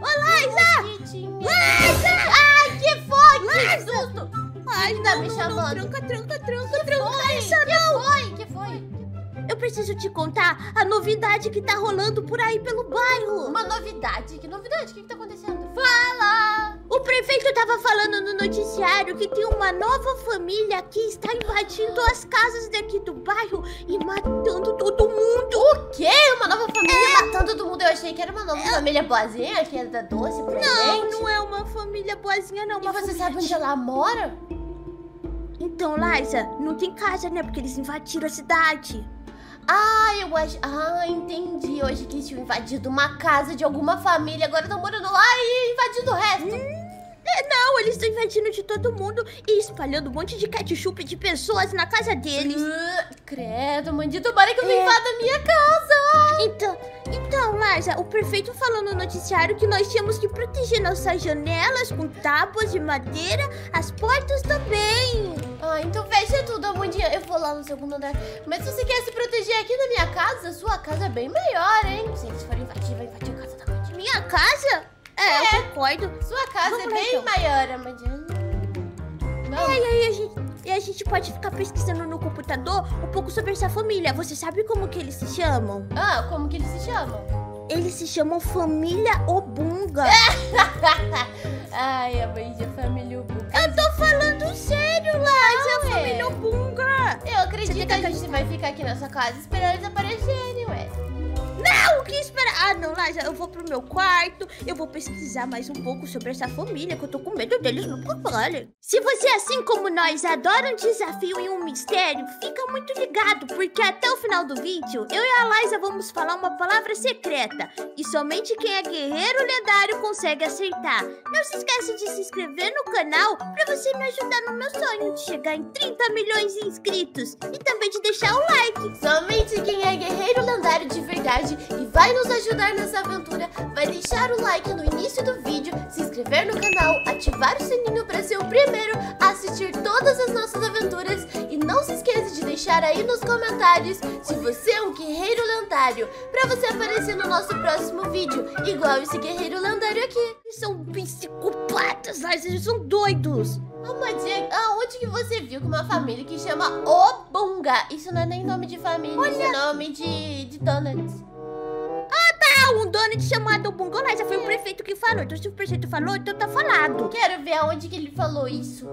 Ô, Liza! Liza! Ai, que foi? Que Liza! susto! Ai, Quem tá não, me não, chamando? Não, tranca, tranca, tranca, Que tranca. foi? Liza, Que foi? Que foi? Eu preciso te contar a novidade que tá rolando por aí pelo bairro. Uma novidade? Que novidade? O que, que tá acontecendo? Fala! O prefeito tava falando no noticiário que tem uma nova família que está invadindo as casas daqui do bairro e matando todo mundo. O quê? Uma nova família matando todo mundo? Eu achei que era uma nova família boazinha, que era da doce, presente. Não, não é uma família boazinha, não. E Uma você família sabe onde ela mora? Então, Liza, não tem casa, né? Porque eles invadiram a cidade. Ah, eu acho. Ah, entendi. Achei que eles tinham invadido uma casa de alguma família, agora estão morando lá e invadindo o resto. É, não, eles estão invadindo de todo mundo e espalhando um monte de ketchup de pessoas na casa deles. Uh, credo, mãe, tomara que eu não É. invada a minha casa. Então, então, Liza, o prefeito falou no noticiário que nós tínhamos que proteger nossas janelas com tábuas de madeira, as portas também. Ah, então fecha tudo, Amandinha. Eu vou lá no segundo andar. Mas se você quer se proteger aqui na minha casa, sua casa é bem maior, hein? Se eles forem invadir, vai invadir a casa da. Minha casa? É, eu concordo. Sua casa Vamos é bem então. maior, Amandinha. E Vamos. aí a gente, e a gente pode ficar pesquisando no computador um pouco sobre essa família. Você sabe como que eles se chamam? Ah, como que eles se chamam? Eles se chamam Família Obunga. Ai, Amandinha, família Ubu. Eu tô falando sério, Liza. Não, é. Família Obunga. Eu acredito que a gente vai ficar aqui nessa casa esperando eles aparecerem, ué. Não, esperar? Ah, não, Liza, eu vou pro meu quarto, eu vou pesquisar mais um pouco sobre essa família, que eu tô com medo deles no trabalho. Se você, assim como nós, adora um desafio e um mistério, fica muito ligado, porque até o final do vídeo, eu e a Liza vamos falar uma palavra secreta, e somente quem é guerreiro lendário consegue acertar. Não se esqueça de se inscrever no canal pra você me ajudar no meu sonho de chegar em 30 milhões de inscritos, e também de deixar o like. Somente quem é guerreiro lendário de verdade e vai nos ajudar nessa aventura vai deixar o like no início do vídeo, se inscrever no canal, ativar o sininho para ser o primeiro a assistir todas as nossas aventuras e não se esqueça de deixar aí nos comentários se você é um guerreiro lendário para você aparecer no nosso próximo vídeo, igual esse guerreiro lendário aqui. Eles são psicopatas, eles são doidos. Amadinha, aonde que você viu que uma família que chama Obunga? Isso não é nem nome de família, isso é nome de, de donuts. Um donut chamado Bungo Liza, foi o prefeito que falou. Então se o prefeito falou, então tá falado. Quero ver aonde que ele falou isso.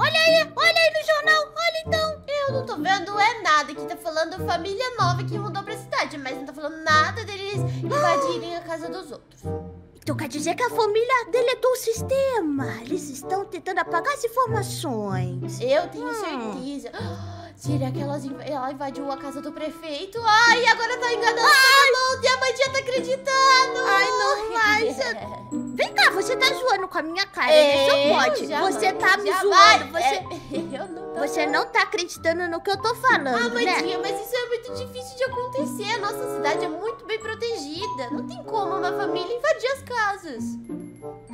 Olha aí, olha aí no jornal, olha então. Eu não tô vendo é nada. Aqui tá falando família nova que mudou pra cidade, mas não tá falando nada deles invadirem a casa dos outros. Então quer dizer que a família deletou o sistema. Eles estão tentando apagar as informações. Eu tenho Hum. certeza. Será que elas inv- ela invadiu a casa do prefeito? Ai, agora tá enganando todo mundo. E a Bandinha tá acreditando. Ai, não, Liza. Vem cá, você tá zoando com a minha cara. É, Isso não pode. Você tá me zoando. Você, É, eu não tô você não tá acreditando no que eu tô falando, Ah, né? Mandinha, mas isso é muito difícil de acontecer. A nossa cidade é muito bem protegida. Não tem como uma família invadir as casas.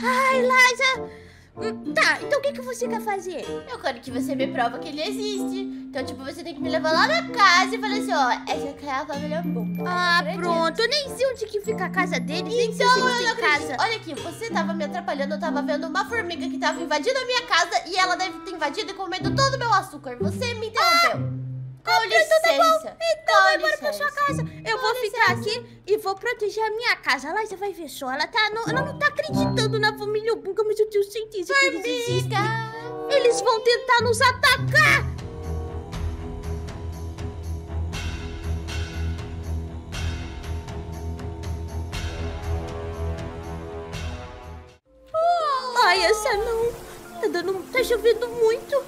Ai, Liza. Hum, Tá, então o que, que você quer fazer? Eu quero que você me prova que ele existe. Então, tipo, você tem que me levar lá na casa e falar assim, ó, essa aqui é a família boca. Ah, pronto. Eu nem sei onde que fica a casa deles, nem sei Então, eu eles não têm casa. Olha aqui, você tava me atrapalhando, eu tava vendo uma formiga que tava invadindo a minha casa e ela deve ter invadido e comendo todo o meu açúcar. Você me interrompeu. Com licença. Então Com embora pra sua licença. casa. Eu vou ficar aqui e vou proteger a minha casa. Lá você vai ver só. Ela, tá, não, ela não tá acreditando na família Bunga, mas eu tenho certeza que eles existem. Eles vão tentar nos atacar. Ai, essa não. Tá dando. Tá chovendo muito.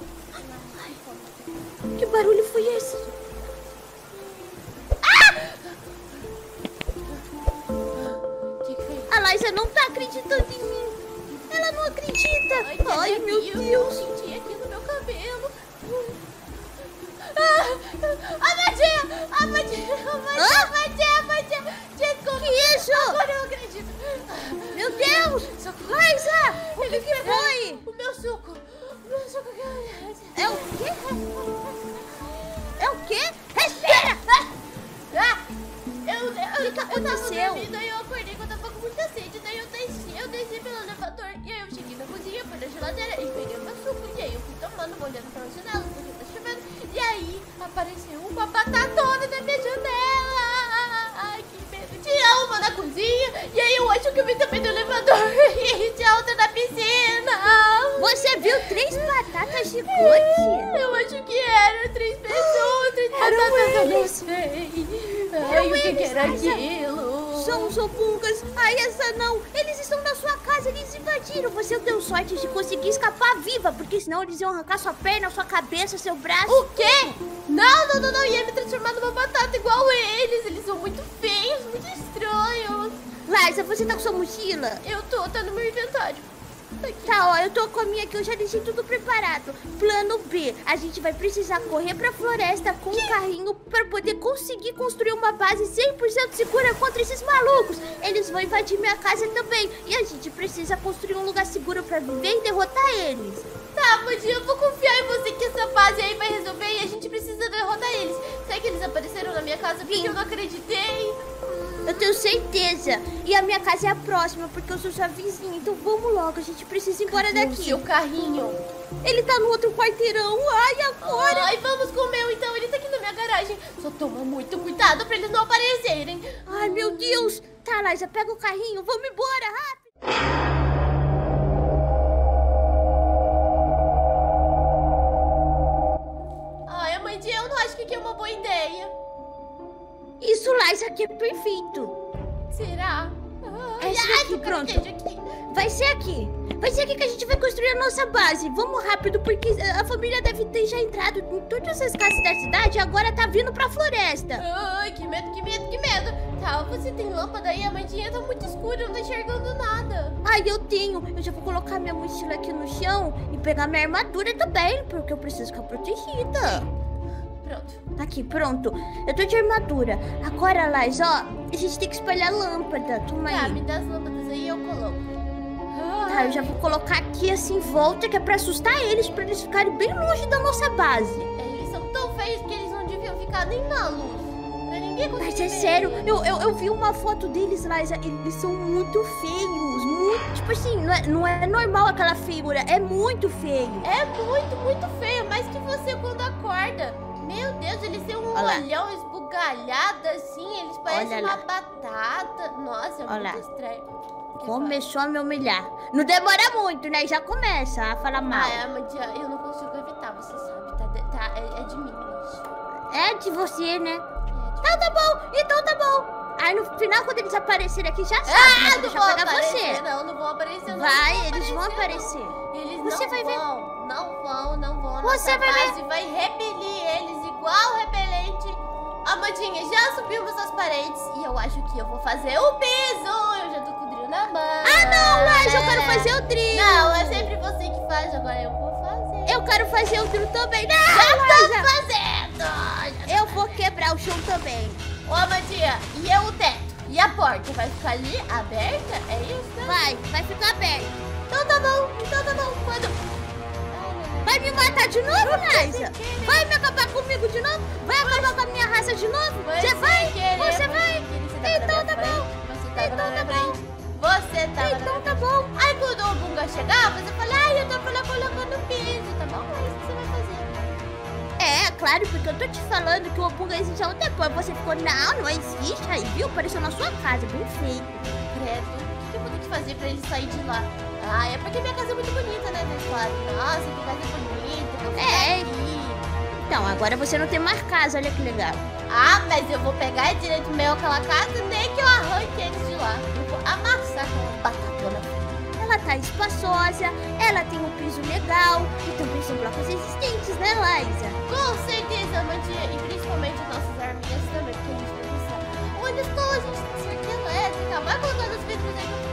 Que barulho foi esse? O que que foi? A Liza não tá acreditando em mim. Ela não acredita. Ai, Ai, meu Deus. Eu senti aqui no meu cabelo. Ah, Amadinha! Amadinha! Janela, tá chovendo. E aí apareceu uma batatona na minha janela. Ai, que medo. Tinha uma na cozinha. E aí eu acho que eu vi também no elevador. E tinha outra na piscina. Você viu três batatas gigantes? Eu acho que era três pessoas, três batatas, eu não sei. Ai, o que, que era aquilo? São os opungas. Ai, essa não. Eles estão na sua casa, eles invadiram. Você deu sorte de conseguir escapar viva, porque senão eles iam arrancar sua perna, sua cabeça, seu braço. O quê? Não, não, não, não. Ia me transformar numa batata igual eles. Eles são muito feios, muito estranhos. Liza, você tá com sua mochila? Eu tô, tá no meu inventário. Tá, ó, eu tô com a minha aqui, eu já deixei tudo preparado. Plano B, a gente vai precisar correr pra floresta com o um carrinho pra poder conseguir construir uma base 100% segura contra esses malucos. Eles vão invadir minha casa também. E a gente precisa construir um lugar seguro pra viver e derrotar eles. Tá, Budinho, eu vou confiar em você que essa base aí vai resolver e a gente precisa derrotar eles. Será que eles apareceram na minha casa porque Sim. eu não acreditei? Eu tenho certeza. E a minha casa é a próxima, porque eu sou sua vizinha. Então vamos logo, a gente precisa ir embora Cadê daqui. O seu carrinho. Ele tá no outro quarteirão. Ai, agora. Ai, vamos com o meu então. Ele tá aqui na minha garagem. Só toma muito cuidado pra eles não aparecerem. Ai, meu Deus. Tá, Liza, pega o carrinho. Vamos embora, rápido. Isso lá, isso aqui é perfeito. Será? É esse aqui, pronto. Vai ser aqui. Vai ser aqui que a gente vai construir a nossa base. Vamos rápido, porque a família deve ter já entrado em todas as casas da cidade e agora tá vindo pra floresta. Ai, que medo, que medo, que medo. Tá, você tem lâmpada aí? A mandinha tá muito escura, eu não tô enxergando nada. Ai, eu tenho. Eu já vou colocar minha mochila aqui no chão e pegar minha armadura também, porque eu preciso ficar protegida. Pronto. Tá aqui, pronto. Eu tô de armadura. Agora, Lais, ó, a gente tem que espalhar lâmpada. Toma tá, aí. me dá as lâmpadas aí e eu coloco. Tá, eu já vou colocar aqui assim em volta, que é pra assustar eles, pra eles ficarem bem longe da nossa base. É, eles são tão feios que eles não deviam ficar nem na luz. Pra ninguém Mas é sério, eu, eu, eu, vi uma foto deles lá, eles são muito feios, muito, tipo assim, não é, não é normal aquela feiura, é muito feio. É muito, muito feio, mais que você quando acorda. Meu Deus, eles têm um Olá. olhão esbugalhado assim, eles parecem Olha uma lá. batata. Nossa, é Olá. muito estranho. Começou a me humilhar. Não demora muito, né? Já começa a falar mal. Ah, é, mas eu não consigo evitar, você sabe. Tá, tá é, é, de mim, mas... É de você, né? É de tá, tá bom. Então tá bom. Aí no final, quando eles aparecerem aqui, já sabe. Ah, não vou aparecer, você. Não, não vou aparecer. Não vai, vou eles vão aparecer. Eles você não vai vão, ver. não vão, não vão. Você vai ver. vai repelir. Amandinha, já subimos as paredes e eu acho que eu vou fazer o piso. Eu já tô com o drill na mão. Ah, não, mas eu quero fazer o drill. Não, é sempre você que faz, agora eu vou fazer. Eu quero fazer o drill também. Não, já tô fazendo. Já eu vou quebrar o chão também. Ô, Amandinha, e eu o teto? E a porta vai ficar ali aberta? É isso? Né? Vai, vai ficar aberta. Então tá bom, então tá bom. Quando... Vai me matar de novo, Liza? Vai me acabar comigo de novo? Vai acabar com a minha raça de novo? Você vai? Você vai? Então tá bom. Então tá bom. Você tá Então tá bom. Aí quando o Bunga chegar, você fala, ai, eu tô colocando piso, tá bom? É isso que você vai fazer. É, claro, porque eu tô te falando que o Opunga existe há um tempo. Aí você ficou, não, não existe. Aí, viu? Apareceu na sua casa, bem feito. Fazer pra ele sair de lá? Ah, é porque minha casa é muito bonita, né? Eles falaram, nossa, que casa bonita, eu é. aqui. Então, agora você não tem mais casa, olha que legal. Ah, mas eu vou pegar direito meu aquela casa, nem que eu arranque eles de lá. Eu vou amassar aquela batatona ela tá espaçosa, ela tem um piso legal e também são blocos existentes, né, Liza? Com certeza, Mandinha, e principalmente nossas arminhas também, porque a gente vai precisar. Onde estou? A gente tem cerca elétrica. Vai colocando os vidros aí que eu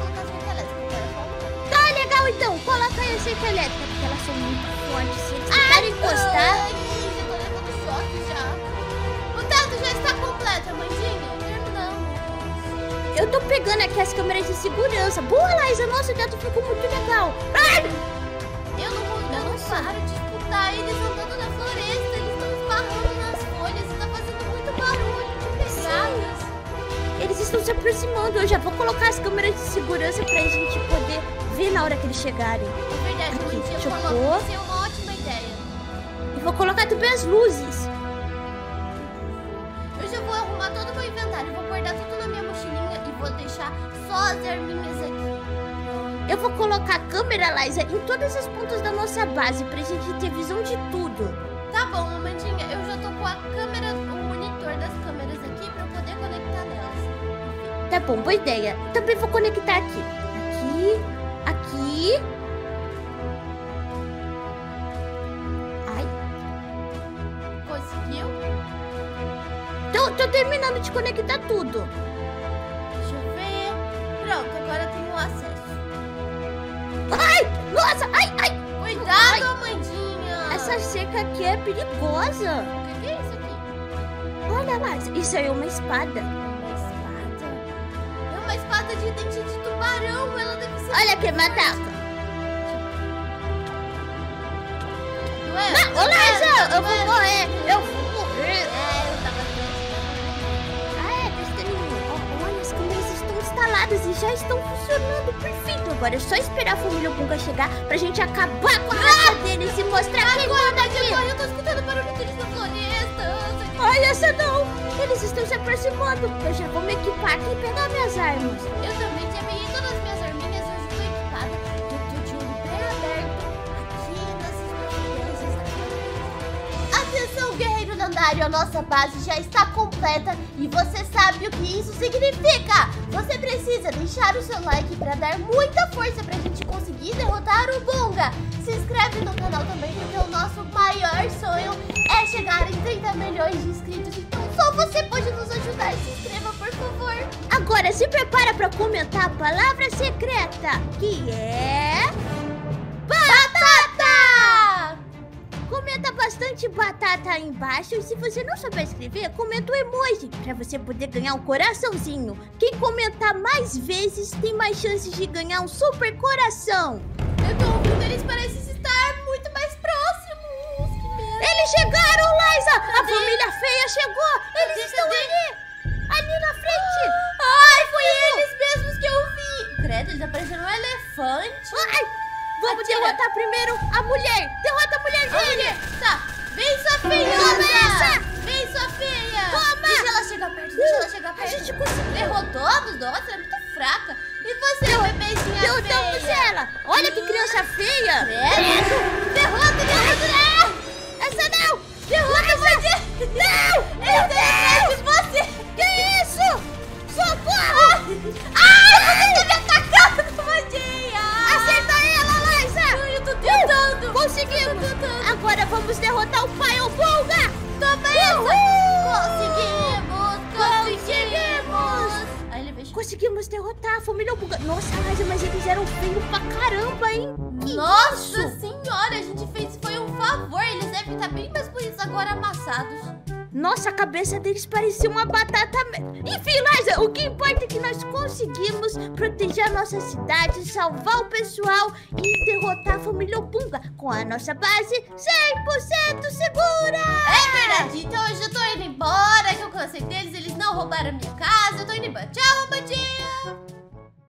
Legal, então. Coloca aí a cerca elétrica, porque elas são muito fortes. Se eles tentarem encostar... Já tô levando choque já. O teto já está completo, Amandinha. Eu tô pegando aqui as câmeras de segurança. Boa, Laísa. Nossa, o teto ficou muito legal. Eu não, eu não paro de escutar eles andando na floresta. Eles estão esbarrando nas folhas e tá fazendo muito barulho de pegadas. Eles estão se aproximando. Eu já vou colocar as câmeras de segurança pra gente poder ver na hora que eles chegarem. É verdade, Aqui, Amandinha deixa eu isso é uma ótima ideia. E vou colocar também as luzes. Eu já vou arrumar todo o meu inventário, vou guardar tudo na minha mochilinha e vou deixar só as arminhas aqui. Eu vou colocar a câmera, Liza, em todas as pontas da nossa base pra gente ter visão de tudo. Tá bom, Amandinha, eu já tô com a câmera, o monitor das câmeras aqui pra eu poder conectar nelas. Tá bom, boa ideia. Também vou conectar aqui. Aqui, aqui. Ai, Conseguiu? tô, tô terminando de conectar tudo. Deixa eu ver. Pronto, agora eu tenho acesso. Ai, nossa, ai, ai. Cuidado, Ai. Amandinha! Essa cerca aqui é perigosa. O que é isso aqui? Olha lá, isso aí é uma espada. Uma espada? É uma espada de dente de tubarão, ela deve. Olha que forte. Não ô, Não é? Liza, eu vou morrer. Eu vou morrer. É, eu tava Ah, é, Ó, Olha, as câmeras estão instaladas e já estão funcionando perfeito. Agora é só esperar a família Bunga chegar pra gente acabar com a raça deles e mostrar quem manda aqui. Agora eu tô escutando barulho deles na floresta. Essa não. Eles estão se aproximando. Eu já vou me equipar aqui e pegar minhas armas. Eu também lendário, a nossa base já está completa e você sabe o que isso significa. Você precisa deixar o seu like para dar muita força pra gente conseguir derrotar o Bunga. Se inscreve no canal também porque o nosso maior sonho é chegar em 30 milhões de inscritos. Então só você pode nos ajudar. Se inscreva, por favor. Agora se prepara pra comentar a palavra secreta, que é... bastante batata aí embaixo e se você não souber escrever, comenta o emoji pra você poder ganhar um coraçãozinho. Quem comentar mais vezes tem mais chances de ganhar um super coração. Eu tô ouvindo, eles parecem estar muito mais próximos. Que medo. Eles chegaram, Liza! A Cadê? família feia chegou! Eles Cadê, estão cadê? ali! Ali na frente! Ai, foi eles mesmos que eu vi. Credo, eles apareceram um elefante. Ai! Vamos Atira. derrotar primeiro a mulher! Derrota a mulher dele! tá. Vem, sua feia. Toma essa! Vem, sua feia. Toma! Deixa ela chegar perto, deixa ela chegar A perto. gente conseguiu! Derrotamos? Nossa, ela é muito fraca. E você, Derro- bebezinha Derrotamos feia? ela! Olha que criança feia! Credo. Derrota, derrota. Essa agora amassados. Nossa, a cabeça deles parecia uma batata. Enfim, Liza, o que importa é que nós conseguimos proteger a nossa cidade, salvar o pessoal e derrotar a família Obunga com a nossa base 100% segura! É verdade, então eu já tô indo embora, que eu cansei deles, eles não roubaram minha casa, eu tô indo embora. Tchau, Romadinha!